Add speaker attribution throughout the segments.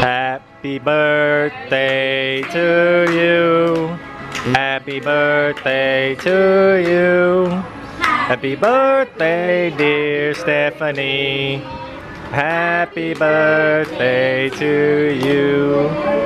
Speaker 1: Happy birthday to you. Happy birthday to you.
Speaker 2: Happy
Speaker 3: birthday,
Speaker 1: dear Stephanie. Happy birthday to you.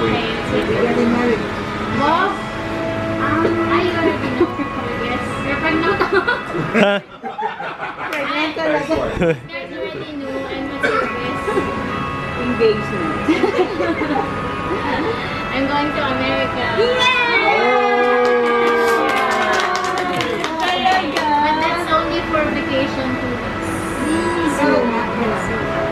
Speaker 3: Wait.
Speaker 2: Love?
Speaker 4: Um, I already
Speaker 2: yes. Pregnant.
Speaker 4: Pregnant already I'm. Engagement.
Speaker 2: I'm going to America. Yeah!
Speaker 4: But that's
Speaker 2: only for vacation two weeks.
Speaker 4: Mm. So, mm.